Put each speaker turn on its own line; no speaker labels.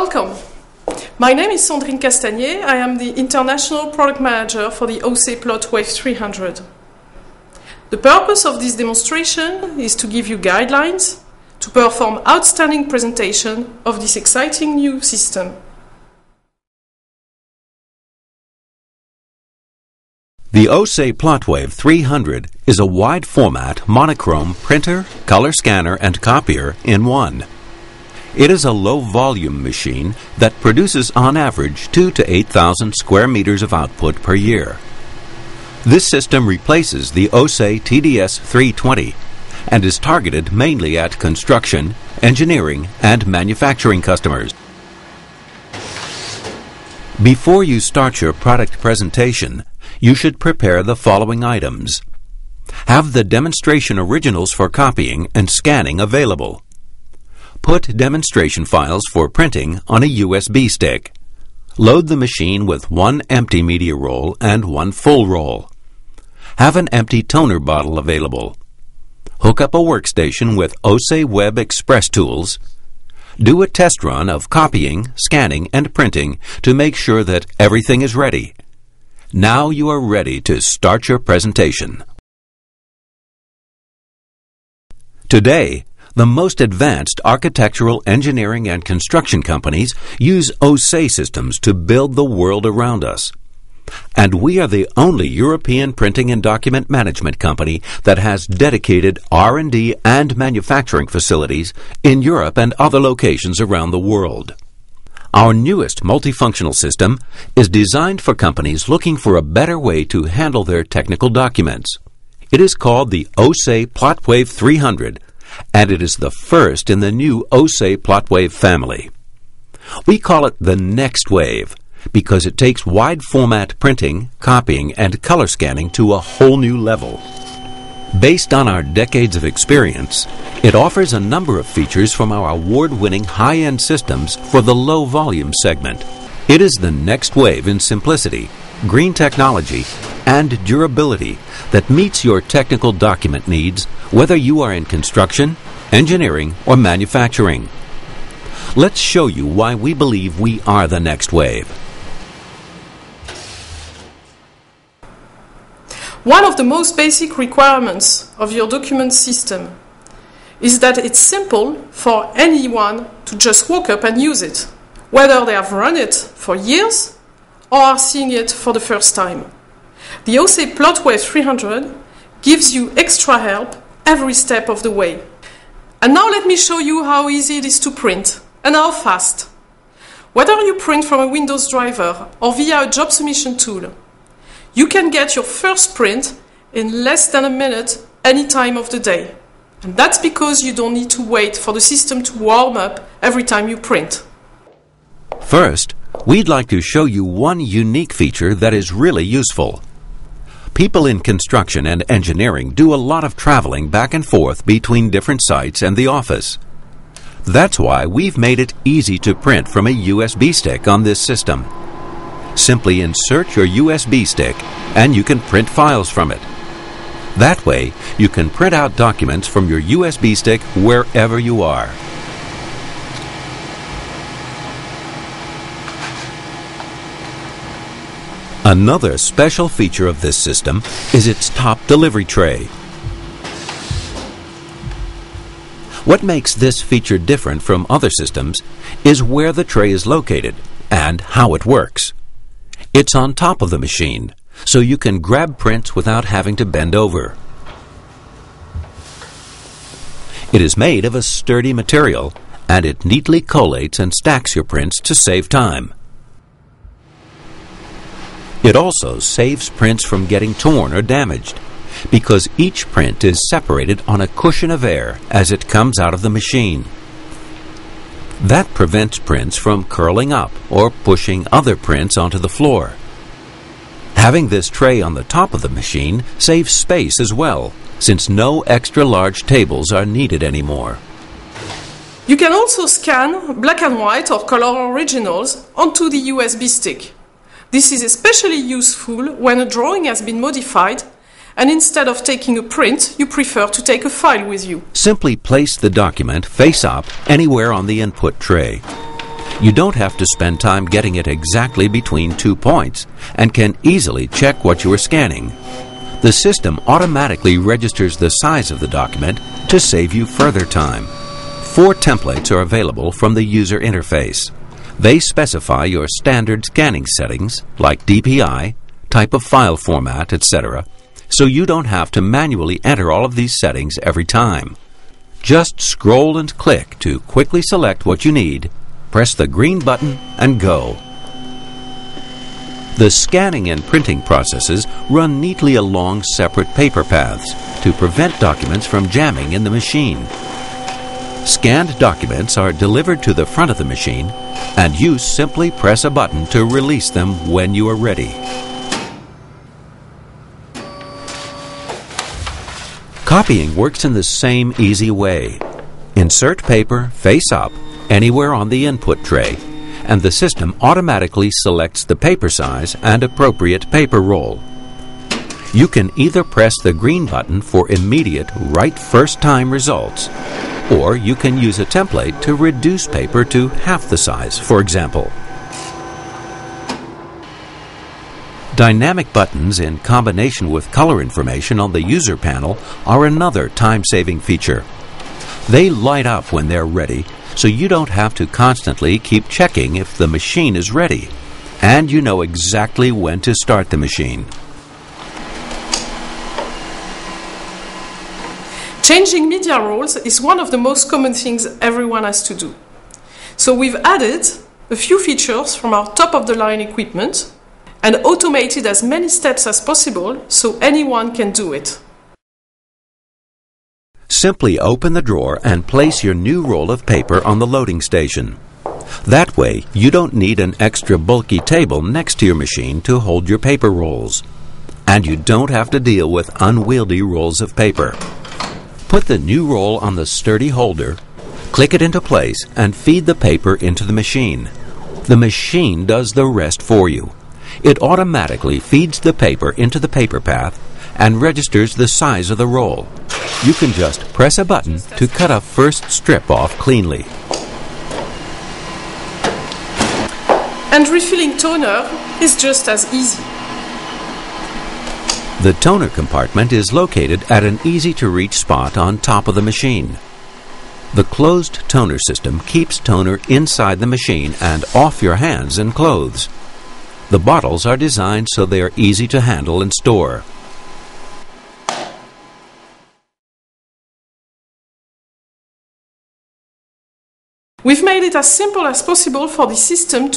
welcome. My name is Sandrine Castagnier. I am the International Product Manager for the Océ PlotWave 300. The purpose of this demonstration is to give you guidelines to perform outstanding presentation of this exciting new system.
The Océ PlotWave 300 is a wide format monochrome printer, color scanner, and copier in one. It is a low volume machine that produces on average 2 to 8,000 square meters of output per year. This system replaces the Océ TDS 320 and is targeted mainly at construction, engineering, and manufacturing customers. Before you start your product presentation, you should prepare the following items. Have the demonstration originals for copying and scanning available. Put demonstration files for printing on a USB stick. Load the machine with one empty media roll and one full roll. Have an empty toner bottle available. Hook up a workstation with Océ Web Express tools. Do a test run of copying, scanning, and printing to make sure that everything is ready. Now you are ready to start your presentation. Today, the most advanced architectural, engineering, and construction companies use Océ systems to build the world around us. And we are the only European printing and document management company that has dedicated R&D and manufacturing facilities in Europe and other locations around the world. Our newest multifunctional system is designed for companies looking for a better way to handle their technical documents. It is called the Océ PlotWave 300, and it is the first in the new Océ PlotWave family. We call it the Next Wave because it takes wide format printing, copying, and color scanning to a whole new level. Based on our decades of experience, it offers a number of features from our award winning high end systems for the low volume segment. It is the next wave in simplicity, green technology, and durability that meets your technical document needs, whether you are in construction, engineering, or manufacturing. Let's show you why we believe we are the next wave.
One of the most basic requirements of your document system is that it's simple for anyone to just walk up and use it, whether they have run it for years or are seeing it for the first time. The Océ PlotWave 300 gives you extra help every step of the way. And now let me show you how easy it is to print and how fast. Whether you print from a Windows driver or via a job submission tool, you can get your first print in less than a minute any time of the day. And that's because you don't need to wait for the system to warm up every time you print.
First, we'd like to show you one unique feature that is really useful. People in construction and engineering do a lot of traveling back and forth between different sites and the office. That's why we've made it easy to print from a USB stick on this system. Simply insert your USB stick and you can print files from it. That way, you can print out documents from your USB stick wherever you are. Another special feature of this system is its top delivery tray. What makes this feature different from other systems is where the tray is located and how it works. It's on top of the machine, so you can grab prints without having to bend over. It is made of a sturdy material, and it neatly collates and stacks your prints to save time. It also saves prints from getting torn or damaged, because each print is separated on a cushion of air as it comes out of the machine. That prevents prints from curling up or pushing other prints onto the floor. Having this tray on the top of the machine saves space as well, since no extra large tables are needed anymore.
You can also scan black and white or color originals onto the USB stick. This is especially useful when a drawing has been modified and instead of taking a print, you prefer to take a file with you.
Simply place the document face up anywhere on the input tray. You don't have to spend time getting it exactly between two points and can easily check what you are scanning. The system automatically registers the size of the document to save you further time. Four templates are available from the user interface. They specify your standard scanning settings like DPI, type of file format, etc., so you don't have to manually enter all of these settings every time. Just scroll and click to quickly select what you need, press the green button, and go. The scanning and printing processes run neatly along separate paper paths to prevent documents from jamming in the machine. Scanned documents are delivered to the front of the machine, and you simply press a button to release them when you are ready. Copying works in the same easy way. Insert paper face up anywhere on the input tray and the system automatically selects the paper size and appropriate paper roll. You can either press the green button for immediate right first time results, or you can use a template to reduce paper to half the size, for example. Dynamic buttons in combination with color information on the user panel are another time-saving feature. They light up when they're ready so you don't have to constantly keep checking if the machine is ready. And you know exactly when to start the machine.
Changing media rolls is one of the most common things everyone has to do. So we've added a few features from our top of the line equipment and automated as many steps as possible so anyone can do it.
Simply open the drawer and place your new roll of paper on the loading station. That way, you don't need an extra bulky table next to your machine to hold your paper rolls. And you don't have to deal with unwieldy rolls of paper. Put the new roll on the sturdy holder, click it into place, and feed the paper into the machine. The machine does the rest for you. It automatically feeds the paper into the paper path and registers the size of the roll. You can just press a button to cut a first strip off cleanly.
And refilling toner is just as easy.
The toner compartment is located at an easy to reach spot on top of the machine. The closed toner system keeps toner inside the machine and off your hands and clothes. The bottles are designed so they are easy to handle and store.
We've made it as simple as possible for the system to